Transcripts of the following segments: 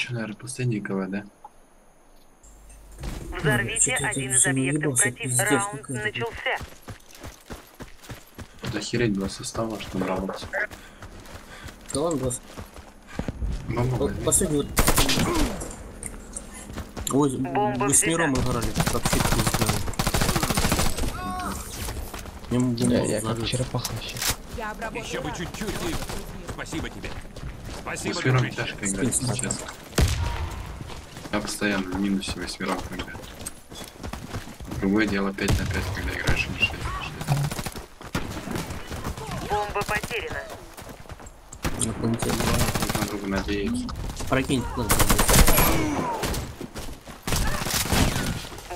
Че, наверное, последний КВ, да? Взорвите Что-то один из объектов против. Раунд начался. Захереть два состава, что нравится. Да ладно, босс. Бомба Вот возьми. Последний вот. Ой, Бомба вы с миром играли, как сделали. Ему Я, бомбу я как взорвёт. черепаха вообще. Я обработаю Еще бы чуть-чуть и... Спасибо тебе. Мы Спасибо, с миром дружище. тяжко играть сейчас. Я постоянно в минусе восьмером играю. Другое дело 5 на 5, когда играешь а не 6 на 6. Бомба потеряна. На два. Друг на друга надеяться. Прокинь.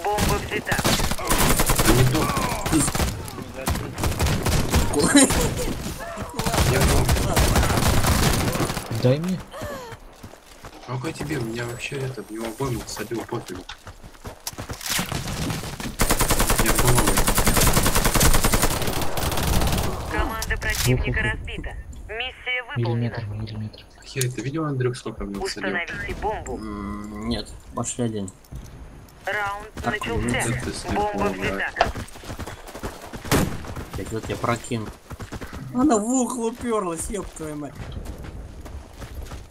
Бомба взята. Да не то. Я бомбу. Дай мне. А какой тебе? У меня вообще это, в него бомбу садил пофигу. Я головой. Команда противника разбита. Миссия выполнена. Миллиметр, миллиметр. Хер, ты видел, Андрюк, сколько в него садил? Установите бомбу. М, Нет, пошли один. Раунд Так, начался. ну, это слепо, Бомба взята. Блять, вот я прокину. Она в угол уперлась, ёб твою мать.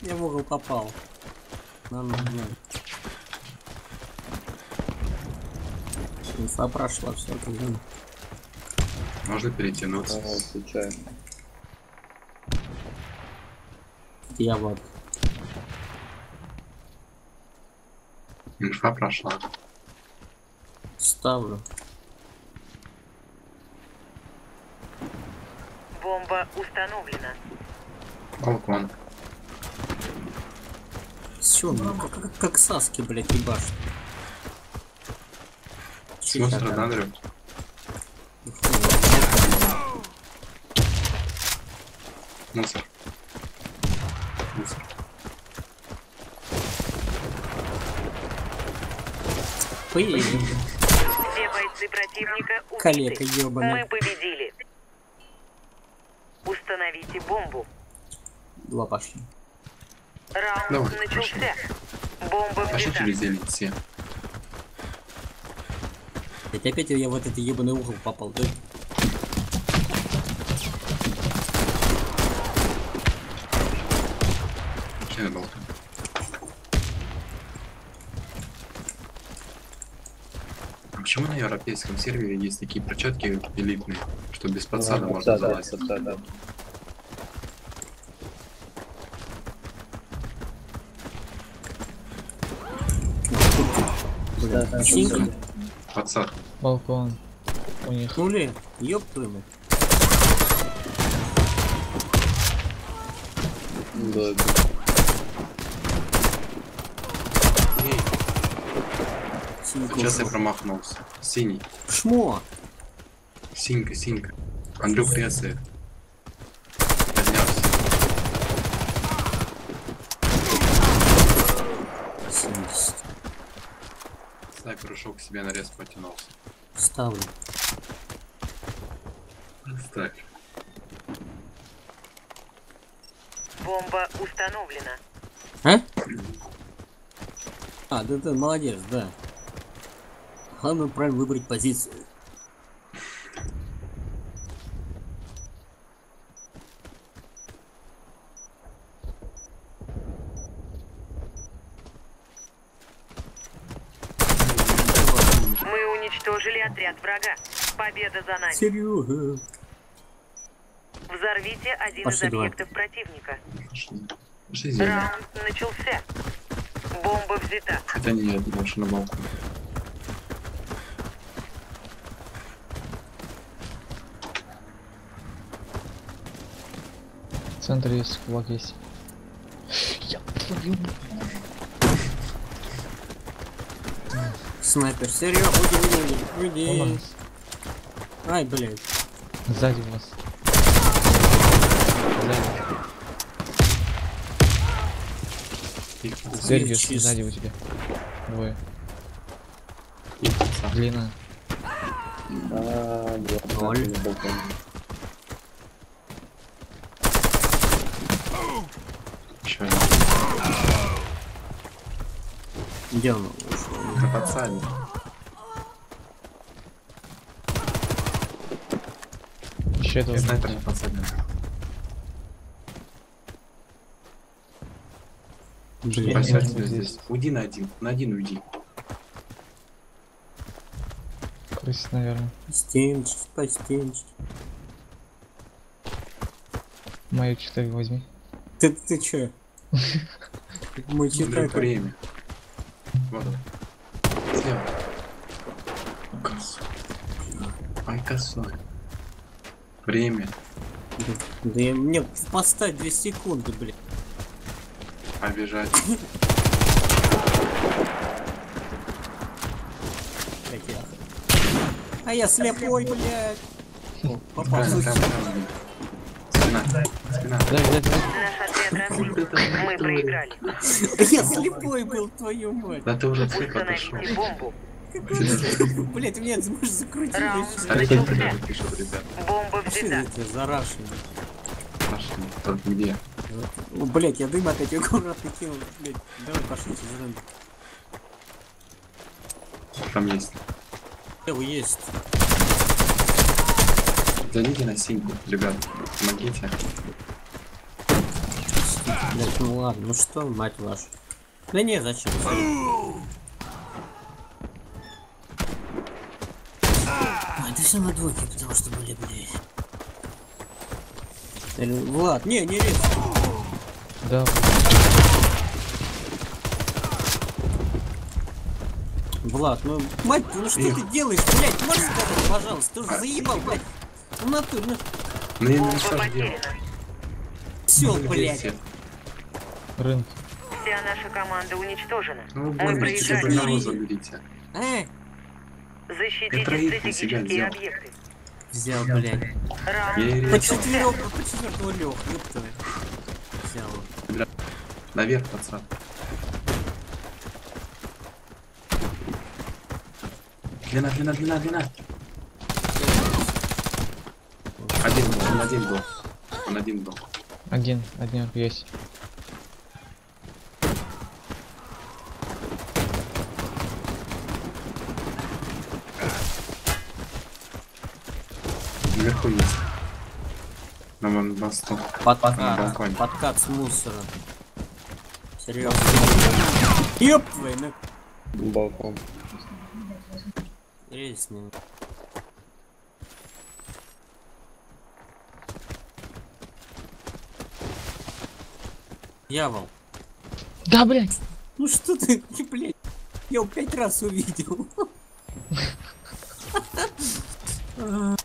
Я в угол попал. На, на, на. Инфа прошла, все, блин. Можно перетянуться. Я вот. Инфа прошла. Ставлю. Бомба установлена. Балкон. Все, ну, как, как, как Саски, блядь, ебашь. Чё Монстр, так, да, а? Андрюк? Мусор. Мусор. Поедем. Все бойцы противника Калека убиты. Мы победили. Установите бомбу. Два пошли. Раунд Давай, начался. Бомба Пошли взята. через зелень все. Ведь опять я в этот ебаный угол попал, да? Вообще на балкон. А почему на европейском сервере есть такие прочетки элитные, что без подсада можно залазить? Блин, синька. Подсад. Балкон. У них. Хули, ёб твою мать. Эй, Синька сейчас я промахнулся. Синий. Шмо. Синька, синька. Андрюх резает. Ушел к себе нарез потянулся. Ставлю. Ставь. Бомба установлена. А? А, да, да, молодец, да. Главное правильно выбрать позицию. Мы уничтожили отряд врага. Победа за нами. Серега. Взорвите один Пошли, из давай. объектов противника. Пошли. Раунд начался. Бомба взята. Хотя нет, лучше на балкон. В центре есть кулак есть. Я твою мать. Снайпер, Серега, уйди, уйди, уйди. нас. Ай, блядь. Сзади у вас. Сзади. Подсад. Сзади, у тебя. Двое. Их подсад. Длина. Ноль. Еще один. Где он ушел? На подсаде. Еще этого. Снайпер на подсаде. Блин, тебя здесь. здесь. Уйди на один. На один уйди. Крысит, наверное. стенчить, постенчить. Мою читай возьми. Ты, ты чё? Мы читаем. время. Вот он. Слева. Косой. Ай, косой. Время. Да я, мне поставь 2 секунды, блин. Обижать. А я слепой, блядь. Попал. Спина. Спина. Дай, дай, дай. Мы проиграли. А я слепой был, твою мать. Да ты уже цвет отошел. Бомбу. Блять, меня закрутить как даже пишут, ребят. Бомба Что взята. это за рашен? Пошли. Тут где? Блять, я дым опять аккуратно кинул. Блять, давай пошли рынок. Там есть. Эу, есть. Зайдите на синьку, ребят. Помогите. Блять, ну ладно, ну что, мать вашу. Да не, зачем? А, это все на двойке, потому что были, блядь. Или- Влад, не, не рез. Да, Влад, ну, мать, ну что ты делаешь, блядь, можешь сказать, пожалуйста, ты уже заебал, блядь. Ну, натур, ну, Ну я не все делал. потеряна. все, Где блядь. Все? рынок. Вся наша команда уничтожена. Ну, проиграли. чтобы одного заберите. А, Защитите стратегические взял. объекты. взял, блядь. Раунд По четвером, по четвертому лег, ёпта. Взял. Наверх, пацан. Длина, длина, длина, длина. Один был, он один был. Он один был. Один, один есть. Наверху есть. На. На Подкат, балконе. подкат с мусором. Серьезно. Ёп твою, ну. Балкон. Рейс не. Дьявол. Да, блядь! Ну что ты, блядь? Я его пять раз увидел.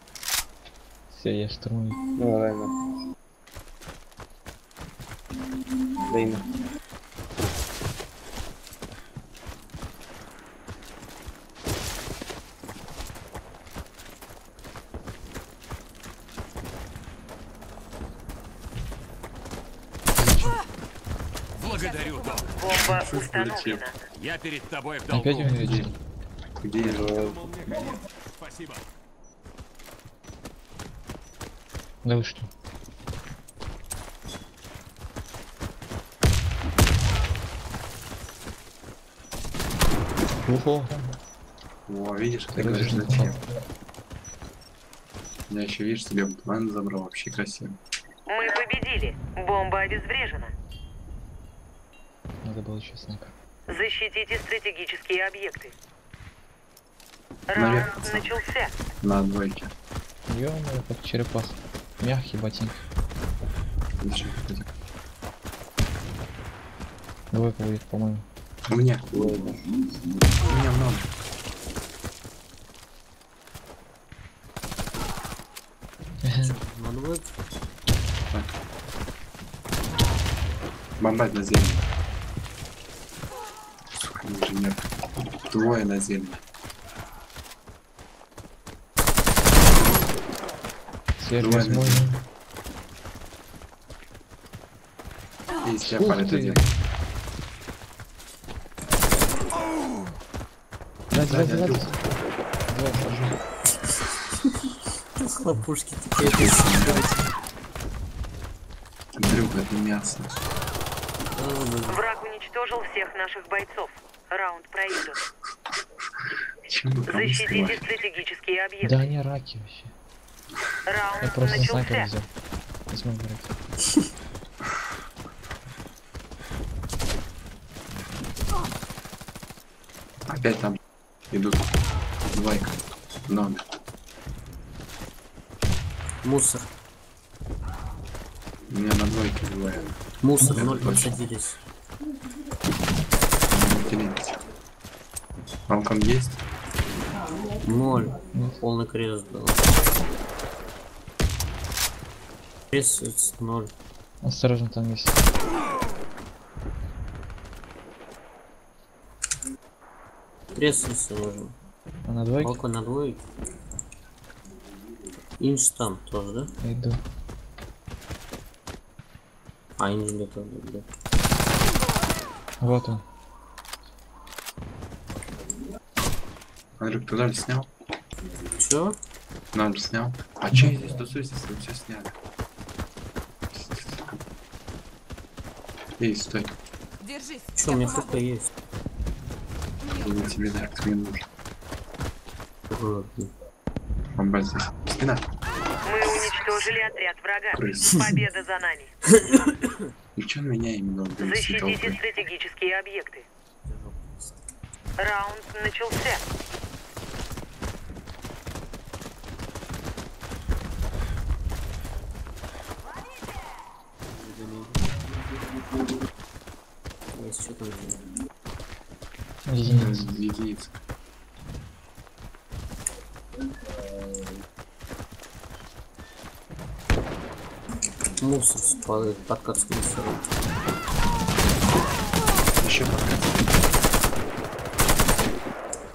Все, я штурмую. Ну, давай, на. Дай на. Благодарю, Док. Бомба установлена. Я перед тобой в Опять долгу. умереть? Где? Спасибо. Да вы что? Ого, О, видишь, ты говоришь, зачем? Я еще, видишь, себе план забрал, вообще красиво. Мы победили. Бомба обезврежена. надо было еще снайпер. Защитите стратегические объекты. Раунд начался. На двойке. Ё-моё, как черепах. Мягкий кстати. Двойка будет, по-моему. У меня. У меня много. Надо Бомбать на землю. Сука, инженер. Двое на землю. Свет Давай, возможно. И палит ты. один. Давай. отдел. Давай, сажу. хлопушки теперь. Андрюха, это мясо. Враг уничтожил всех наших бойцов. Раунд кому Защитите стратегические объекты. Да они раки вообще. Я Раунд просто снайпер начался. взял. Не смог брать. Опять там идут. Двойка. Номер. Мусор. У меня на двойке двое. Мусор, Да, ноль точно. подсадились. Не делитесь. Малком есть? Ноль. Полный крест был. С- ноль. Осторожно, там есть. С- нужен. А на двойке? Балкон на двойке. Инш там тоже, да? Иду. А, инш где-то, да. Вот он. Андрюк, туда ли снял? Чё? Нам снял. А че здесь тусуюсь, если все сняли? Эй, стой. Держись. Чё, у меня хп есть. Был тебе да, кто мне нужен. Ладно. Бомба здесь. Спина. Мы уничтожили отряд врага. Крыс. Победа за нами. Ну чё на меня именно убили Защитите стратегические объекты. Раунд начался. Есть что там? Единица. Единица. Мусор спадает, подкат с мусором. Еще пока.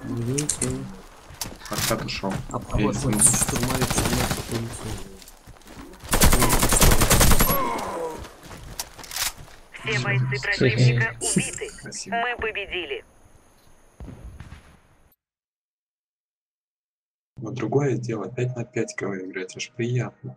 Не видите? Откат ушел. А вот, мусор. штурмовик, штурмовик Все бойцы противника убиты. Мы победили. Но другое дело, 5 на 5 кого играть, аж приятно.